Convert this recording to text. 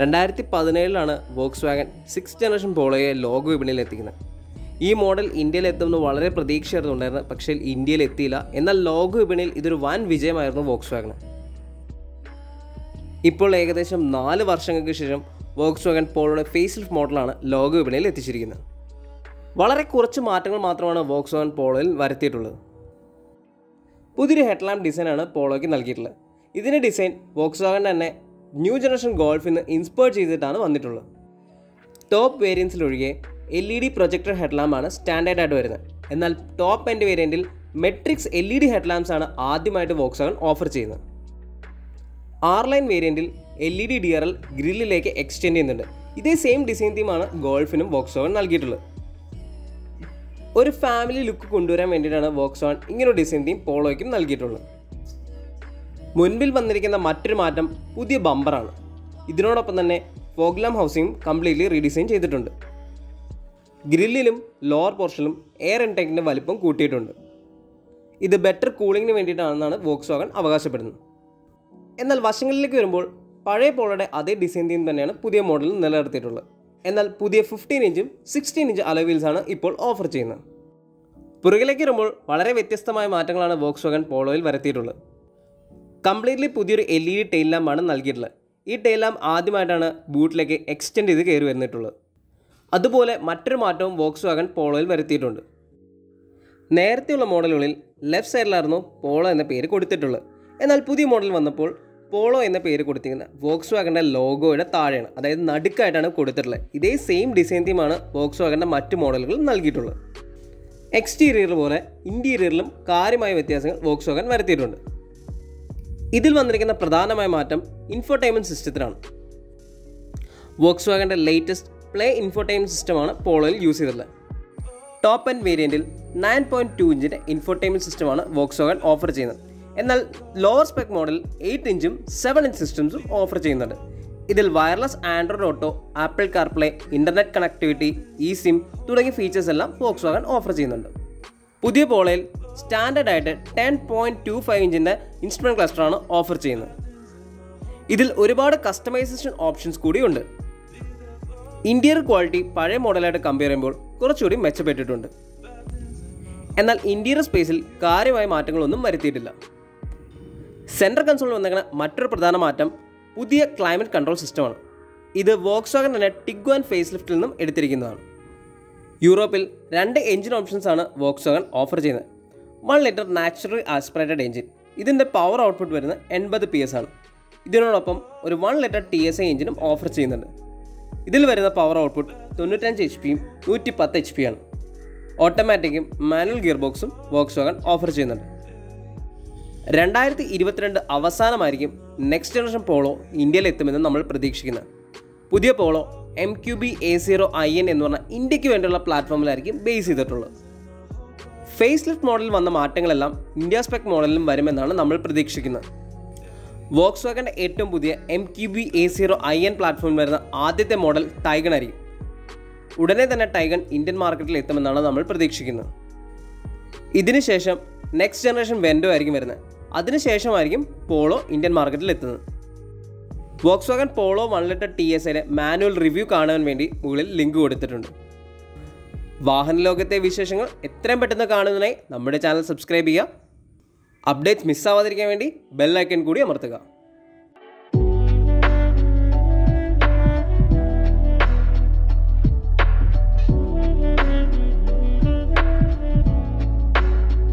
രണ്ടായിരത്തി പതിനേഴിലാണ് Volkswagen six generation പോളോയെ ലോക വിപണിയിൽ എത്തിക്കുന്നത്. ഈ മോഡൽ ഇന്ത്യയിൽ എത്തുമെന്ന് വളരെ പ്രതീക്ഷയായിരുന്നു ഉണ്ടായിരുന്നത് പക്ഷേ ഇന്ത്യയിൽ എത്തിയില്ല എന്നാൽ ലോക വിപണിയിൽ ഇതൊരു വൻ വിജയമായിരുന്നു വോക്സ് വാഗന് ഇപ്പോൾ ഏകദേശം നാല് വർഷങ്ങൾക്ക് ശേഷം വോക്സ് വാഗൻ പോളോയുടെ ഫേസ് ലിഫ്റ്റ് മോഡലാണ് ലോക വിപണിയിൽ എത്തിച്ചിരിക്കുന്നത്. വളരെ കുറച്ച് മാറ്റങ്ങൾ മാത്രമാണ് വോക്സ് വാഗൻ പോളോയിൽ വരുത്തിയിട്ടുള്ളത്. പുതിയൊരു ഹെഡ്ലാമ്പ് ഡിസൈനാണ് പോളോയ്ക്ക് നൽകിയിട്ടുള്ളത്. ഇതിന്റെ ഡിസൈൻ വോക്സ് വാഗൻ തന്നെ ന്യൂ ജനറേഷൻ ഗോൾഫിൽ നിന്ന് ഇൻസ്പയർ ചെയ്തിട്ടാണ് വന്നിട്ടുള്ളത്. ടോപ്പ് വേരിയൻസിലൊഴികെ എൽ ഇ ഡി പ്രൊജക്ടർ ഹെഡ്ലാമ്പാണ് സ്റ്റാൻഡേർഡ് ആയിട്ട് വരുന്നത്. എന്നാൽ top end വേരിയന്റിൽ matrix L E D headlamps ആണ് ആദ്യമായിട്ട് വോക്സ് വാഗൻ ഓഫർ ചെയ്യുന്നത്. R line വേരിയന്റിൽ L E D D R L ഗ്രില്ലിലേക്ക് extend ചെയ്യുന്നുണ്ട്. ഇതേ സെയിം ഡിസൈൻ തീമാണ് ഗോൾഫിനും വോക്സ് വാഗൻ നൽകിയിട്ടുള്ളത്. ഒരു ഫാമിലി ലുക്ക് കൊണ്ടുവരാൻ വേണ്ടിയിട്ടാണ് വോക്സ് ഇങ്ങനൊരു ഇങ്ങനെ ഡിസൈൻ തീം പോളോയ്ക്കും നൽകിയിട്ടുള്ളത്. മുൻപിൽ വന്നിരിക്കുന്ന മറ്റൊരു മാറ്റം പുതിയ ബമ്പറാണ്. ഇതിനോടൊപ്പം തന്നെ ഫോഗ്ലാം ഹൗസിംഗ് കംപ്ലീറ്റ്ലി റീഡിസൈൻ ചെയ്തിട്ടുണ്ട്. ഗ്രില്ലിലും ലോവർ പോർഷനിലും എയർ ഇൻടേക്കിന്റെ വലിപ്പം കൂട്ടിയിട്ടുണ്ട്. ഇത് ബെറ്റർ കൂളിങ്ങിന് വേണ്ടിയിട്ടാണെന്നാണ് വോക്സ് വാഗൺ അവകാശപ്പെടുന്നത്. എന്നാൽ വശങ്ങളിലേക്ക് വരുമ്പോൾ പഴയ പോളയുടെ അതേ ഡിസൈൻ തീം തന്നെയാണ് പുതിയ മോഡലിൽ നിലനിർത്തിയിട്ടുള്ളത്. എന്നാൽ പുതിയ ഫിഫ്റ്റീൻ ഇഞ്ചും സിക്സ്റ്റീൻ ഇഞ്ച് അലവീൽസാണ് ഇപ്പോൾ ഓഫർ ചെയ്യുന്നത്. പുറകിലേക്ക് വരുമ്പോൾ വളരെ വ്യത്യസ്തമായ മാറ്റങ്ങളാണ് വോക്സ് വാഗൺ പോളോയിൽ വരുത്തിയിട്ടുള്ളത്. കംപ്ലീറ്റ്ലി പുതിയൊരു എൽ ഇ ഡി ടെയിൽ ലാമ്പാണ് നൽകിയിട്ടുള്ളത്. ഈ ടെയിൽ ലാമ്പ് ആദ്യമായിട്ടാണ് ബൂട്ടിലേക്ക് എക്സ്റ്റെൻഡ് ചെയ്ത് കയറി വരുന്നിട്ടുള്ളത്. അതുപോലെ മറ്റൊരു മാറ്റവും വോക്സ് വാഗൺ പോളോയിൽ വരുത്തിയിട്ടുണ്ട്. നേരത്തെയുള്ള മോഡലുകളിൽ ലെഫ്റ്റ് സൈഡിലായിരുന്നു പോളോ എന്ന പേര് കൊടുത്തിട്ടുള്ളത്. എന്നാൽ പുതിയ മോഡൽ വന്നപ്പോൾ പോളോ എന്ന പേര് കൊടുത്തിരിക്കുന്ന വോക്സ് വാഗന്റെ ലോഗോയുടെ താഴെയാണ് അതായത് നടുക്കായിട്ടാണ് കൊടുത്തിട്ടുള്ളത്. ഇതേ സെയിം ഡിസൈൻ തീമാണ് വോക്സ് വാഗന്റെ മറ്റ് മോഡലുകൾ നൽകിയിട്ടുള്ളത്. എക്സ്റ്റീരിയർ പോലെ ഇന്റീരിയറിലും കാര്യമായ വ്യത്യാസങ്ങൾ വോക്സ് വാഗൻ വരുത്തിയിട്ടുണ്ട്. ഇതിൽ വന്നിരിക്കുന്ന പ്രധാനമായ മാറ്റം ഇൻഫോടൈൻമെന്റ് സിസ്റ്റത്തിലാണ് വോക്സ് വാഗന്റെ ലേറ്റസ്റ്റ് പ്ലേ ഇൻഫോടൈൻമെന്റ് സിസ്റ്റമാണ് പോളോയിൽ യൂസ് ചെയ്തിട്ടുള്ളത്. ടോപ്പ് ആൻഡ് വേരിയന്റിൽ നയൻ പോയിന്റ് ടു ഇഞ്ചിന്റെ ഇൻഫോടൈൻമെന്റ് സിസ്റ്റമാണ് വോക്സ് വാഗൻ ഓഫർ ചെയ്യുന്നത്. എന്നാൽ ലോവർ സ്പെക് മോഡൽ എയ്റ്റ് ഇഞ്ചും സെവൻ ഇഞ്ച് സിസ്റ്റംസും ഓഫർ ചെയ്യുന്നുണ്ട്. ഇതിൽ wireless Android Auto Apple CarPlay internet connectivity e SIM തുടങ്ങിയ ഫീച്ചേഴ്സ് എല്ലാം വോക്സ് വാഗൻ ഓഫർ ചെയ്യുന്നുണ്ട്. പുതിയ പോളയിൽ സ്റ്റാൻഡേർഡ് ആയിട്ട് ടെൻ പോയിന്റ് ടു ഫൈവ് ഇഞ്ചിന്റെ ഇൻസ്ട്രുമെന്റ് ക്ലസ്റ്ററാണ് ഓഫർ ചെയ്യുന്നത്. ഇതിൽ ഒരുപാട് കസ്റ്റമൈസേഷൻ ഓപ്ഷൻസ് കൂടിയുണ്ട്. ഇന്റീരിയർ ക്വാളിറ്റി പഴയ മോഡലായിട്ട് കമ്പയർ ചെയ്യുമ്പോൾ കുറച്ചുകൂടി മെച്ചപ്പെട്ടിട്ടുണ്ട്. എന്നാൽ ഇന്റീരിയർ സ്പേസിൽ കാര്യമായ മാറ്റങ്ങളൊന്നും വരുത്തിയിട്ടില്ല. സെൻട്രൽ കൺസോളിൽ വന്നേക്കുന്ന മറ്റൊരു പ്രധാന മാറ്റം പുതിയ ക്ലൈമറ്റ് കൺട്രോൾ സിസ്റ്റമാണ് ഇത് വോക്സ് വാഗൻ തന്നെ ടിഗ്വാൻ ഫേസ് ലിഫ്റ്റിൽ നിന്നും എടുത്തിരിക്കുന്നതാണ്. യൂറോപ്പിൽ രണ്ട് എഞ്ചിൻ ഓപ്ഷൻസാണ് വോക്സ് വാഗൻ ഓഫർ ചെയ്യുന്നത്. One litre natural aspirated engine ഇതിന്റെ പവർ ഔട്ട്പുട്ട് വരുന്നത് എൺപത് പി എസ് ആണ്. ഇതിനോടൊപ്പം ഒരു one litre T S I എഞ്ചിനും offer ചെയ്യുന്നുണ്ട്. ഇതിൽ വരുന്ന പവർ ഔട്ട്പുട്ട് തൊണ്ണൂറ്റഞ്ച് എച്ച് പിയും നൂറ്റി പത്ത് എച്ച് പി ആണ്. ഓട്ടോമാറ്റിക്കും മാനുവൽ ഗിയർ ബോക്സും വോക്സ് വാഗൻ ഓഫർ ചെയ്യുന്നുണ്ട്. രണ്ടായിരത്തി ഇരുപത്തിരണ്ട് അവസാനമായിരിക്കും നെക്സ്റ്റ് ജനറേഷൻ പോളോ ഇന്ത്യയിൽ എത്തുമെന്ന് നമ്മൾ പ്രതീക്ഷിക്കുന്നത്. പുതിയ Polo M Q B A zero I N എന്ന് പറഞ്ഞ ഇന്ത്യയ്ക്ക് വേണ്ടിയുള്ള പ്ലാറ്റ്ഫോമിലായിരിക്കും ബേസ് ചെയ്തിട്ടുള്ളത്. ഫേസ് ലിഫ്റ്റ് മോഡലിൽ വന്ന മാറ്റങ്ങളെല്ലാം ഇന്ത്യ സ്പെക് മോഡലിലും വരുമെന്നാണ് നമ്മൾ പ്രതീക്ഷിക്കുന്നത്. വോക്സ് വാഗന്റെ ഏറ്റവും പുതിയ M Q B A zero I N പ്ലാറ്റ്ഫോമിൽ വരുന്ന ആദ്യത്തെ മോഡൽ ടൈഗൺ ആയിരിക്കും ഉടനെ തന്നെ ടൈഗൺ ഇന്ത്യൻ മാർക്കറ്റിൽ എത്തുമെന്നാണ് നമ്മൾ പ്രതീക്ഷിക്കുന്നത്. ഇതിനുശേഷം നെക്സ്റ്റ് ജനറേഷൻ വെൻഡോ ആയിരിക്കും വരുന്നത്. അതിനുശേഷമായിരിക്കും പോളോ ഇന്ത്യൻ മാർക്കറ്റിൽ എത്തുന്നത്. Volkswagen Polo one litre T S manual review കാണാൻ വേണ്ടി മുകളിൽ ലിങ്ക് കൊടുത്തിട്ടുണ്ട്. വാഹന ലോകത്തെ വിശേഷങ്ങൾ എത്രയും പെട്ടെന്ന് കാണുന്നതിനായി നമ്മുടെ ചാനൽ സബ്സ്ക്രൈബ് ചെയ്യുക. അപ്ഡേറ്റ്സ് മിസ്സാവാതിരിക്കാൻ വേണ്ടി ബെൽ ഐക്കൺ കൂടി അമർത്തുക.